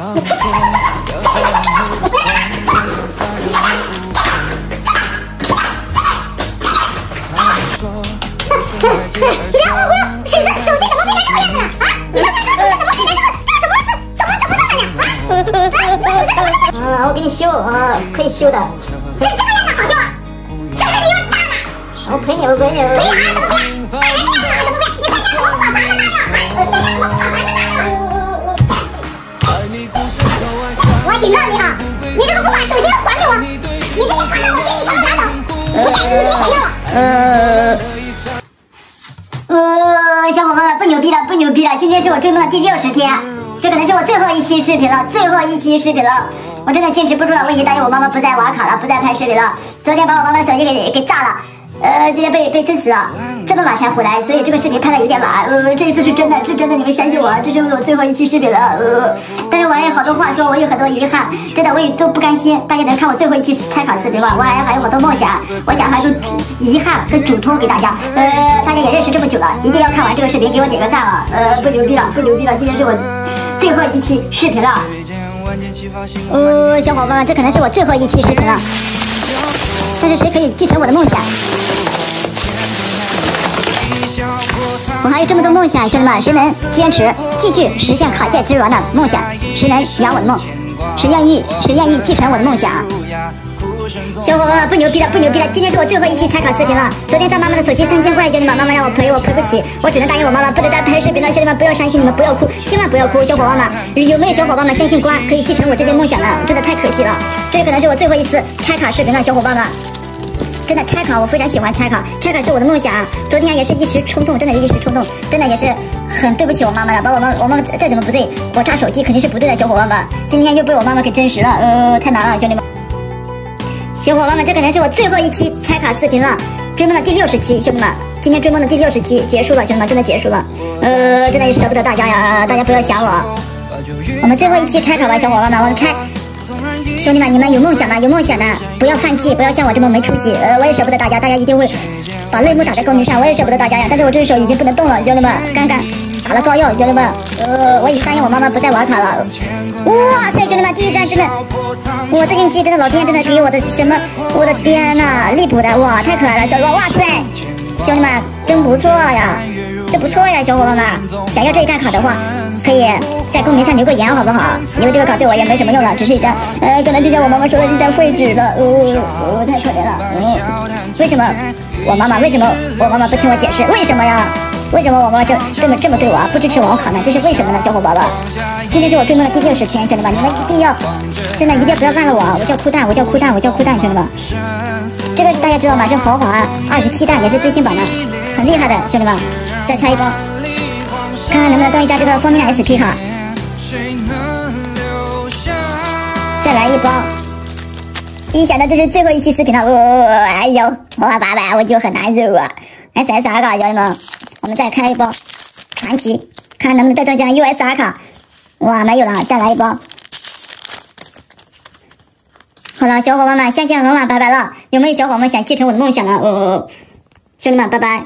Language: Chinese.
啊？你看看看，怎么变成这个？这什么是怎么怎么弄的呢？啊，我给你修啊，可以修的。这什么样的好修啊？是不是你又大了？我陪你，我陪你。陪啊？怎么变？大成这样了，怎么变？你再家给我耍滑呢，大娘！再家我呃。呃，小伙伴们不牛逼了，不牛逼了！今天是我追梦的第六十天，这可能是我最后一期视频了，最后一期视频了，我真的坚持不住了，我已经答应我妈妈不再玩卡了，不再拍视频了。昨天把我妈妈手机给给炸了。呃，今天被被证实了，这么晚才回来，所以这个视频拍的有点晚。呃，这一次是真的，是真的，你们相信我，这是我最后一期视频了。呃，但是我还有好多话说，我有很多遗憾，真的我也都不甘心。大家能看我最后一期拆卡视频吗？我还还有好多梦想，我想还有遗憾跟嘱托给大家。呃，大家也认识这么久了，一定要看完这个视频，给我点个赞啊！呃，不牛逼了，不牛逼了，今天是我最后一期视频了。呃，小伙伴们，这可能是我最后一期视频了。但是谁可以继承我的梦想？我还有这么多梦想，兄弟们，谁能坚持继续实现卡界之王的梦想？谁能圆我的梦？谁愿意？谁愿意继承我的梦想？小伙伴们，不牛逼了，不牛逼了！今天是我最后一期拆卡视频了。昨天赚妈妈的手机三千块，兄弟们，妈妈让我赔，我赔不起，我只能答应我妈妈，不能再拍视频了。兄弟们，不要伤心，你们不要哭，千万不要哭。小伙伴们，有没有小伙伴们相信瓜可以继承我这些梦想的？真的太可惜了，这可能是我最后一次拆卡视频了，小伙伴们。真的拆卡，我非常喜欢拆卡，拆卡是我的梦想啊。昨天也是一时冲动，真的，一时冲动，真的也是很对不起我妈妈的。把我妈，我妈妈再怎么不对，我炸手机肯定是不对的。小伙伴们，今天又被我妈妈给证实了，呃，太难了，兄弟们。小伙伴们，这可能是我最后一期拆卡视频了，追梦的第六十期，兄弟们，今天追梦的第六十期结束了，兄弟们，真的结束了，呃，真的也舍不得大家呀，大家不要想我。我们最后一期拆卡吧，小伙伴们，我们拆。兄弟们，你们有梦想吗？有梦想的不要放弃，不要像我这么没出息。呃，我也舍不得大家，大家一定会把泪目打在公屏上。我也舍不得大家呀，但是我这只手已经不能动了，兄弟们，刚刚打了膏药，兄弟们，呃，我已经答应我妈妈不再玩卡了。哇塞，兄弟们，第一张真的，我这运气真的，老天真的给我的什么？我的天呐，利普的，哇，太可爱了，小哥，哇塞，兄弟们，真不错呀，这不错呀，小伙伴们，想要这一张卡的话。可以在公屏上留个言，好不好？因为这个卡对我也没什么用了，只是一张，呃，可能就像我妈妈说的，一张废纸了。哦，哦，太可怜了。嗯，为什么我妈妈？为什么我妈妈不听我解释？为什么呀？为什么我妈妈这这么这么对我，不支持网卡呢？这是为什么呢，小伙伴们？今天是我追梦的第六十天，兄弟们，你们一定要，真的一定不要忘了我啊。我叫酷蛋，我叫酷蛋，我叫酷蛋，兄弟们。这个大家知道吗？这豪华二十七弹也是最新版的，很厉害的，兄弟们。再拆一包。看看能不能中一张这个蜂蜜的 SP 卡，再来一包。一想到这是最后一期视频了，我哎呦，花八百我就很难受啊。SSR 卡，兄弟们，我们再开一包传奇，看看能不能再中一张 USR 卡。哇，没有了，再来一包。好了，小伙伴们，相见恨晚，拜拜了。有没有小伙伴们想继承我的梦想呢？哦，兄弟们，拜拜。